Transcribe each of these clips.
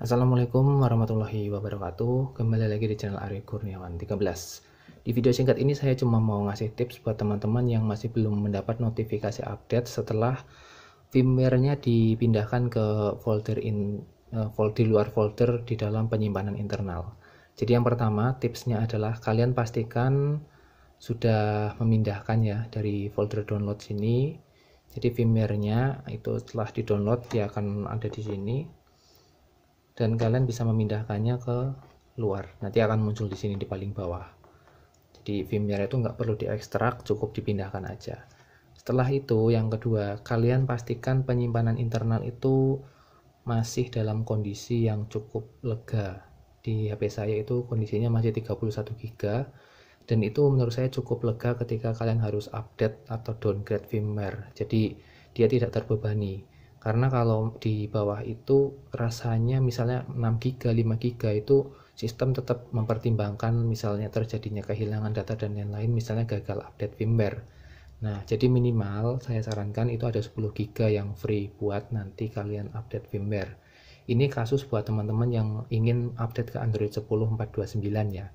Assalamualaikum warahmatullahi wabarakatuh Kembali lagi di channel Arya Kurniawan 13 Di video singkat ini saya cuma mau ngasih tips buat teman-teman yang masih belum mendapat notifikasi update setelah firmware-nya dipindahkan ke folder in uh, folder luar folder di dalam penyimpanan internal. Jadi yang pertama tipsnya adalah kalian pastikan sudah memindahkan ya dari folder download sini. Jadi firmware-nya itu setelah di-download dia akan ada di sini dan kalian bisa memindahkannya ke luar. Nanti akan muncul di sini di paling bawah. Jadi firmware itu nggak perlu diekstrak cukup dipindahkan aja. Setelah itu yang kedua kalian pastikan penyimpanan internal itu masih dalam kondisi yang cukup lega. Di HP saya itu kondisinya masih 31 GB dan itu menurut saya cukup lega ketika kalian harus update atau downgrade firmware jadi dia tidak terbebani karena kalau di bawah itu rasanya misalnya 6 GB 5 GB itu sistem tetap mempertimbangkan misalnya terjadinya kehilangan data dan lain-lain misalnya gagal update firmware. Nah jadi minimal saya sarankan itu ada 10 GB yang free buat nanti kalian update firmware. Ini kasus buat teman-teman yang ingin update ke Android 10 429 ya.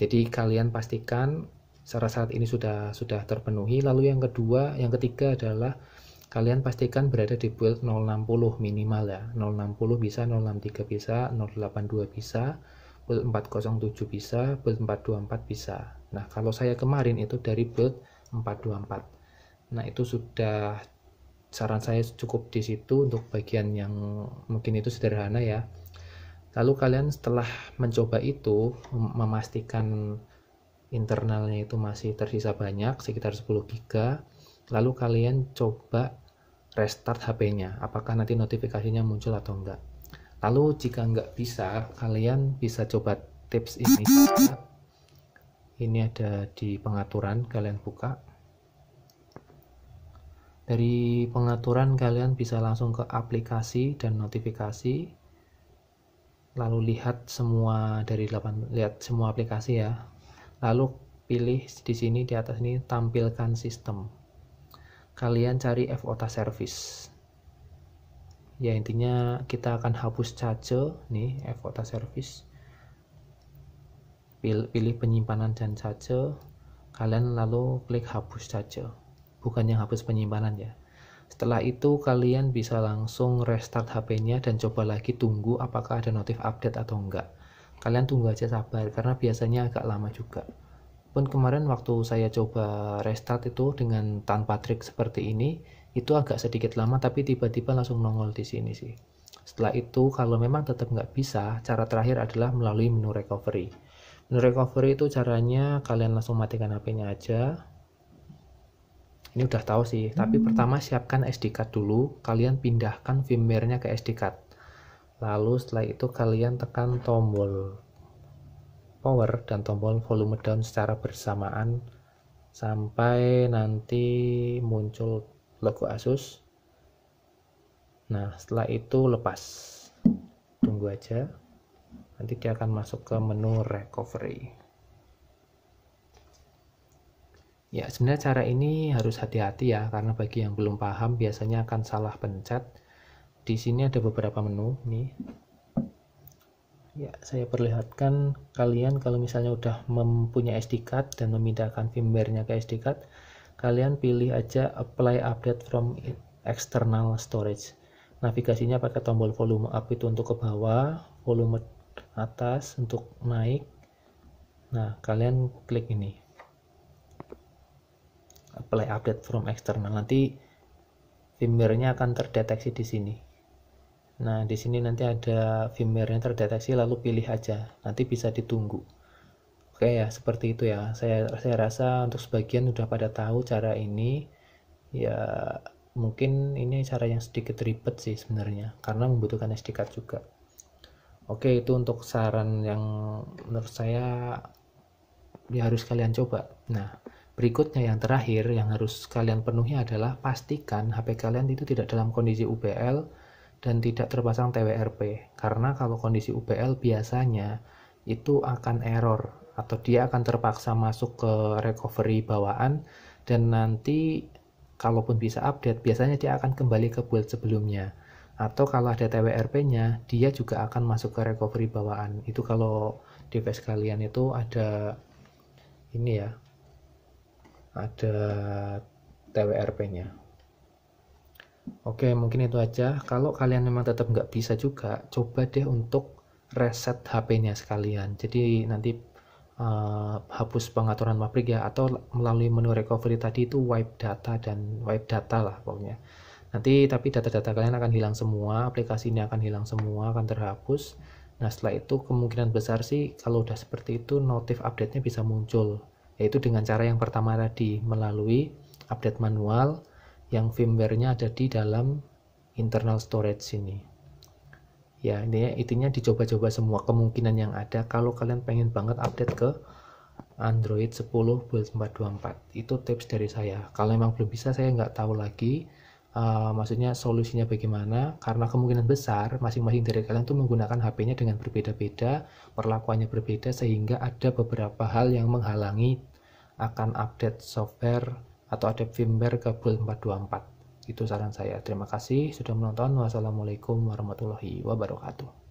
Jadi kalian pastikan secara saat ini sudah sudah terpenuhi. Lalu yang kedua yang ketiga adalah kalian pastikan berada di build 060 minimal ya. 060 bisa 063 bisa 082 bisa build 407 bisa build 424 bisa. Nah kalau saya kemarin itu dari build 424 nah itu sudah saran saya cukup di situ untuk bagian yang mungkin itu sederhana ya. Lalu kalian setelah mencoba itu memastikan internalnya itu masih tersisa banyak sekitar 10 GB lalu kalian coba restart HP-nya apakah nanti notifikasinya muncul atau enggak? Lalu jika enggak bisa kalian bisa coba tips ini. Ini ada di pengaturan kalian buka. Dari pengaturan kalian bisa langsung ke aplikasi dan notifikasi. Lalu lihat semua dari 8 lihat semua aplikasi ya. Lalu pilih di sini di atas ini tampilkan sistem kalian cari FOTA service. Ya intinya kita akan hapus cache nih FOTA service. Pilih, pilih penyimpanan dan cache kalian lalu klik hapus cache bukan yang hapus penyimpanan ya. Setelah itu kalian bisa langsung restart HP-nya dan coba lagi tunggu apakah ada notif update atau enggak. Kalian tunggu aja sabar karena biasanya agak lama juga pun kemarin waktu saya coba restart itu dengan tanpa trik seperti ini itu agak sedikit lama tapi tiba-tiba langsung nongol di sini sih. Setelah itu kalau memang tetap nggak bisa cara terakhir adalah melalui menu recovery. Menu recovery itu caranya kalian langsung matikan HP-nya aja. Ini udah tahu sih tapi hmm. pertama siapkan SD card dulu kalian pindahkan firmware-nya ke SD card. Lalu setelah itu kalian tekan tombol power dan tombol volume down secara bersamaan sampai nanti muncul logo Asus. Nah setelah itu lepas. Tunggu aja. Nanti dia akan masuk ke menu recovery. Ya sebenarnya cara ini harus hati-hati ya karena bagi yang belum paham biasanya akan salah pencet. Di sini ada beberapa menu nih ya saya perlihatkan kalian kalau misalnya udah mempunyai SD card dan memindahkan firmware-nya ke SD card kalian pilih aja apply update from external storage. Navigasinya pakai tombol volume up itu untuk ke bawah volume atas untuk naik. Nah kalian klik ini. Apply update from external. Nanti firmware-nya akan terdeteksi di sini Nah, di sini nanti ada firmware-nya terdeteksi lalu pilih aja. Nanti bisa ditunggu. Oke ya, seperti itu ya. Saya saya rasa untuk sebagian udah pada tahu cara ini. Ya, mungkin ini cara yang sedikit ribet sih sebenarnya karena membutuhkan SD card juga. Oke, itu untuk saran yang menurut saya ya harus kalian coba. Nah, berikutnya yang terakhir yang harus kalian penuhi adalah pastikan HP kalian itu tidak dalam kondisi UBL dan tidak terpasang TWRP karena kalau kondisi UBL biasanya itu akan error atau dia akan terpaksa masuk ke recovery bawaan dan nanti kalaupun bisa update biasanya dia akan kembali ke build sebelumnya. Atau kalau ada TWRP-nya dia juga akan masuk ke recovery bawaan. Itu kalau device kalian itu ada ini ya ada TWRP-nya oke mungkin itu aja. Kalau kalian memang tetap nggak bisa juga coba deh untuk reset HP-nya sekalian. Jadi nanti uh, hapus pengaturan pabrik ya atau melalui menu recovery tadi itu wipe data dan wipe data lah pokoknya. Nanti tapi data-data kalian akan hilang semua aplikasi ini akan hilang semua akan terhapus. Nah setelah itu kemungkinan besar sih kalau udah seperti itu notif update-nya bisa muncul. Yaitu dengan cara yang pertama tadi melalui update manual yang firmware-nya ada di dalam internal storage sini ya ini intinya dicoba-coba semua kemungkinan yang ada. Kalau kalian pengen banget update ke Android 10 build 424 itu tips dari saya. Kalau memang belum bisa saya nggak tahu lagi uh, maksudnya solusinya bagaimana. Karena kemungkinan besar masing-masing dari kalian tuh menggunakan HP-nya dengan berbeda-beda perlakuannya berbeda sehingga ada beberapa hal yang menghalangi akan update software atau update firmware build 424 itu saran saya. Terima kasih sudah menonton. Wassalamualaikum warahmatullahi wabarakatuh